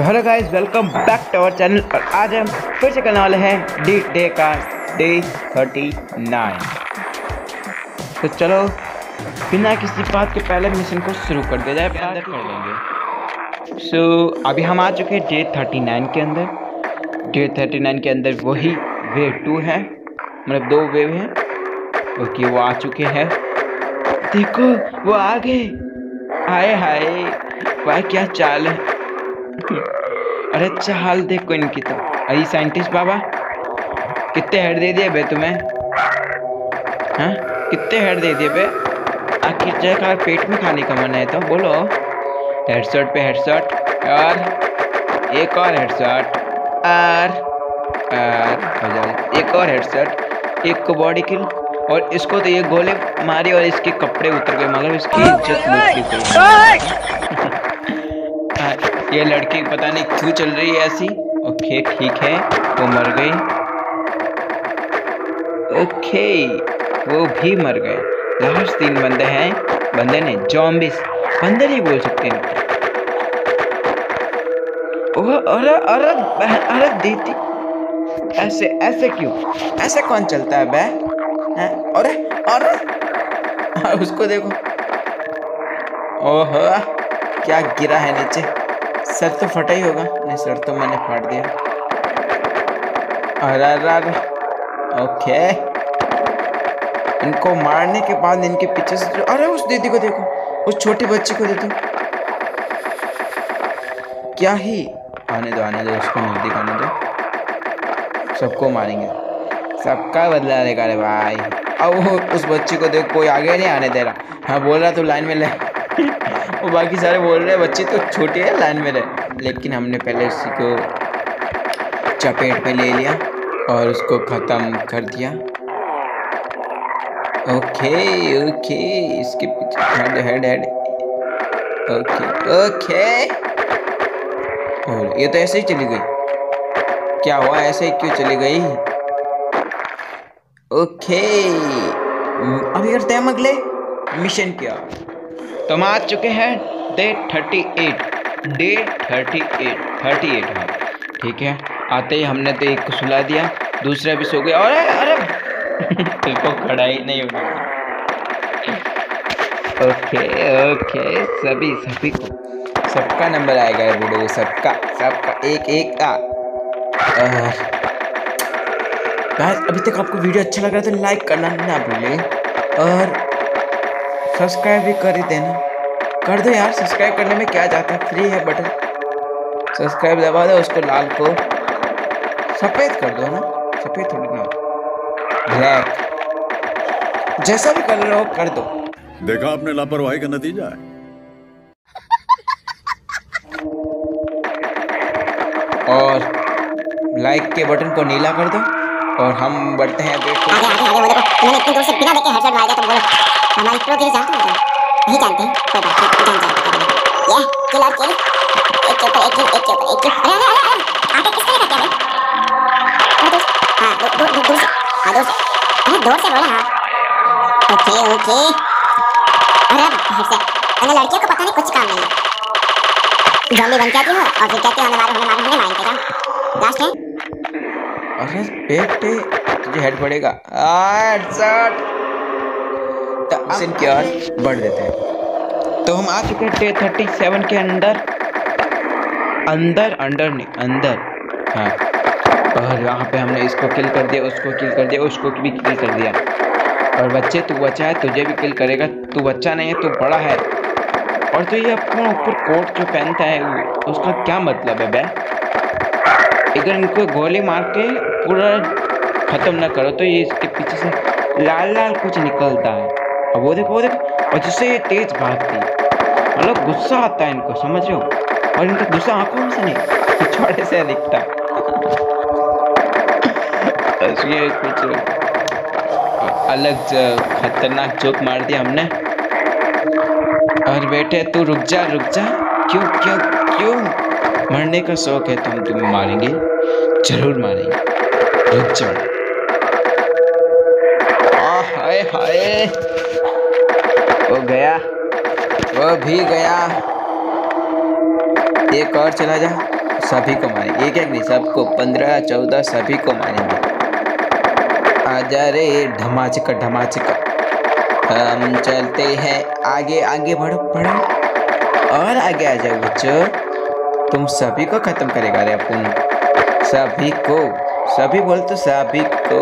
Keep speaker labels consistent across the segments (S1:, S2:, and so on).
S1: तो hello guys welcome back to our channel और आज हम फिर से करने वाले हैं डी डे का डे थर्टी नाइन तो चलो बिना किसी बात के पहले मिशन को शुरू कर दिया जाए अंदर कर लेंगे। सो so, अभी हम आ चुके हैं डे थर्टी नाइन के अंदर। डे थर्टी नाइन के अंदर वही वेव टू है मतलब दो वेव हैं। ओके वो आ चुके हैं। देखो वो आ गए हाय हाय भाई क्या चाल है। अरे अच्छा हाल देखो इनकी तो। अरे साइंटिस्ट बाबा, कितने हेड दे दिए बे तुम्हें? हाँ? कितने हेड दे दिए बे? आखिर खा पेट में खाने का मन है तो बोलो। हेडशॉट पे हेडशॉट और एक और हेडशॉट और और हो जाए। एक और हेडशॉट एक को बॉडी किल और इसको तो ये गोले मारे और इसके कपड़े उतर गए मतलब इसकी इज़्ज़त लूट ली ये लड़की पता नहीं क्यों चल रही है ऐसी? ओके, ठीक है, वो मर गई। ओके, वो भी मर गए। लास्ट तीन बंदे हैं, बंदे नहीं जॉम्बिस बंदे नहीं बोल सकते ओह अरे अरे अरे दीदी, ऐसे ऐसे क्यों? ऐसे कौन चलता है बे? अरे अरे उसको देखो। ओह, क्या गिरा है नीचे? सर तो फटा ही होगा, नहीं सर तो मैंने फाड़ दिया। अरे अरे ओके। इनको मारने के बाद इनके पीछे से जो अरे, उस दीदी को देखो, उस छोटी बच्ची को देखो। क्या ही? आने दो आने दो, उसको नहीं दिखाने दो। सबको मारेंगे। सबका बदला लेगा रे भाई। अब उस बच्ची को देखो, कोई आगे नहीं आने दे रहा। हाँ बोल रहा तो लाइन में ले। वो बाकी सारे बोल रहे हैं, बच्ची तो छोटे है, लाइन में रहे। लेकिन हमने पहले उसी को चपेट में ले लिया और उसको ख़त्म कर दिया। ओके ओके, इसके पीछे head head head okay okay. और ये तो ऐसे ही चली गई। क्या हुआ? ऐसे ही क्यों चली गई? ओके। अभी करते हैं हम अगले मिशन क्या। तो हम आ चुके हैं। Day thirty eight day thirty eight thirty eight हाँ। ठीक है। आते ही हमने तो एक को सुला दिया। दूसरा भी सो गया। अरे अरे। इसको खड़ा ही नहीं होना ओके ओके। सभी सभी को। सबका नंबर आएगा ये वीडियो सबका सबका। एक एक का। गाइस अभी तक आपको वीडियो अच्छा लग रहा है तो लाइक करना ना भूलें और सब्सक्राइब भी कर ही देना। कर दो यार सब्सक्राइब करने में क्या जाता है? फ्री है बटन। सब्सक्राइब दबा दो उसको लाल को। सफ़ेद कर दो ना। सफ़ेद थोड़ी ना। ब्लैक जैसा भी कलर हो कर दो।
S2: देखा आपने लापरवाही का नतीजा है।
S1: और लाइक के बटन को नीला कर दो। और हम बढ़ते हैं वेट
S3: आगे आगे आगे देखो उन्होंने इतनी दूर से बिना देखे हेडशॉट मार दिया तुम बोलो, हमारी प्रो गिरी जानते हो? नहीं जानते कोई बात नहीं, जान जान ये किल और किल एक के ऊपर एक किल एक के ऊपर एक किल अरे अरे अरे आगे किस तरह का क्या है हाँ दूर दूर दूर से, हाँ, दूर से। अरे दूर से, बोला, हाँ। Okay okay. अरे बाहर से। अरे लड़कियों को पता नहीं, कुछ काम नहीं है। जॉम्बी बन जाती हो, और फिर कहते हो, हमें मारो हमें मारो, हमें मारेंगे लास्ट है
S1: अरे बेटे तुझे हेड पड़ेगा हेडशॉट की ओर बढ़ देते हैं। तो हम आ चुके हैं डे थर्टी सेवन के अंदर। अंदर अंडर नहीं अंदर। हाँ। और यहाँ पे हमने इसको किल कर दिया उसको किल कर दिया उसको भी किल कर दिया। और बच्चे तू बच्चा है तुझे भी किल करेगा। तू बच्चा नहीं है तू बड़ा है। और तो ये अपना ऊपर कोट जो पहनता है उसका क्या मतलब है बे? इधर इनको गोली मार के पूरा ख़त्म ना करो तो ये इसके पीछे से लाल लाल कुछ निकलता है। अब वो देखो वो देखो, और जिससे ये तेज भागती है। मतलब गुस्सा आता है इनको, समझ रहे हो? और इनका गुस्सा आँखों से नहीं, पिछवाड़े से दिखता है। कुछ अलग खतरनाक जोक मार दिया हमने। और बेटे तू रुक जा रुक जा। क्यों क्यों क्यों? मरने का शौक है तो हम तुम्हें मारेंगे। ज़रूर मारेंगे। हाय हाय। वो गया। वो भी गया। एक और चला जा। सभी को मारेंगे एक एक नहीं, सबको। पंद्रह, चौदह, सभी को मारेंगे। आजा रे ढमाचका ढमाचका हम चलते हैं। आगे आगे बढ़ो बढ़ो। और आगे आ जाओ बच्चों। तुम सभी को खत्म करेगा रे अपन। सभी को। सभी बोल तो सभी को।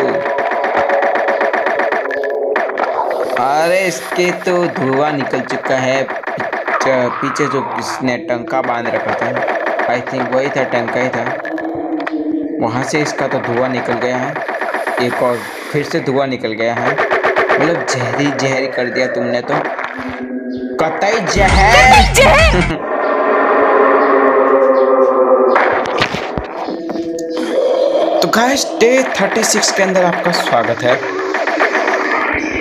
S1: अरे इसके तो धुआँ निकल चुका है। पीछे पीछे जो इसने टंका बाँध रखा था आई थिंक वही था टंका ही था। वहाँ से इसका तो धुआँ निकल गया है। एक और फिर से धुआँ निकल गया है। मतलब जहरी जहरी कर दिया तुमने तो। कतई जहर! गाइस डे 36 के अंदर आपका स्वागत है।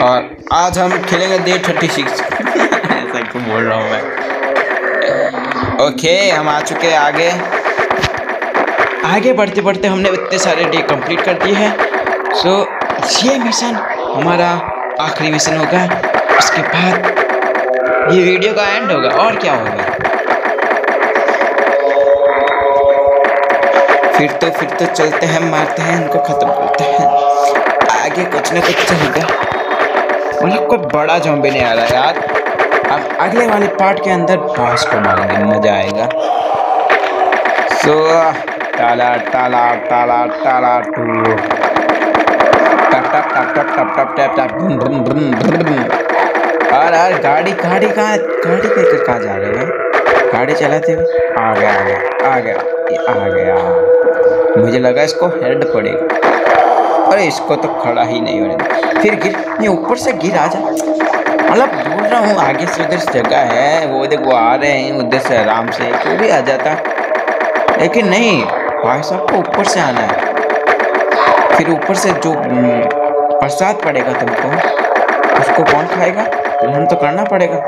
S1: और आज हम खेलेंगे डे 36 ऐसा क्यों बोल रहा हूँ मैं? ओके हम आ चुके हैं आगे। आगे बढ़ते बढ़ते हमने इतने सारे डे कंप्लीट कर दिए हैं। सो ये मिशन हमारा आखिरी मिशन होगा। उसके बाद ये वीडियो का एंड होगा। और क्या होगा? फिर तो फिर तो चलते हैं, मारते हैं, इनको खत्म करते हैं। आगे कुछ ना कुछ होगा मतलब कोई बड़ा जॉम्बी नहीं आ रहा यार। अब अगले वाले पार्ट के अंदर बॉस को मारेंगे मज़ा आएगा। सो टाला टाला टाला टाला, टू। टप टप टप टप टप टप टप टप और यार गाड़ी गाड़ी कहाँ, गाड़ी लेकर कहाँ जा रहे हैं? गाड़ी चलाते हुए? आ गया आ गया आ गया आ गया। मुझे लगा इसको हेड पड़ेगा। अरे इसको तो खड़ा ही नहीं होने। फिर गिर ये ऊपर से गिर आ जा मतलब बोल रहा हूँ आगे से उधर जगह है वो देखो आ रहे हैं उधर से आराम से तो भी आ जाता। लेकिन नहीं भाई साहब को ऊपर से आना है। फिर ऊपर से जो हम्म, प्रसाद पड़ेगा तुमको उसको कौन खाएगा? ग्रहण तो करना पड़ेगा।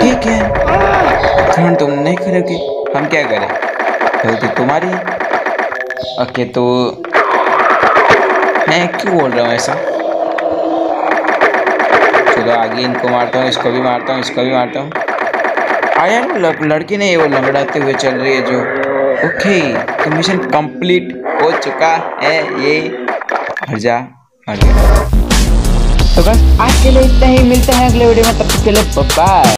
S1: ठीक है। ग्रहण तुम नहीं करोगे हम क्या करें? गलती तुम्हारी है। ओके तो मैं क्यों बोल रहा हूँ ऐसा? चलो, आगे इनको मारता हूँ, इसको भी मारता हूँ, इसको भी मारता हूँ। आया लड़- लड़की नहीं वो, लंगड़ाते हुए चल रही है जो। ओके तो मिशन कंप्लीट हो चुका है ये। मर जा, मर गया तो बस आज के लिए इतना ही, मिलते हैं अगले वीडियो में, तब तक के लिए बाय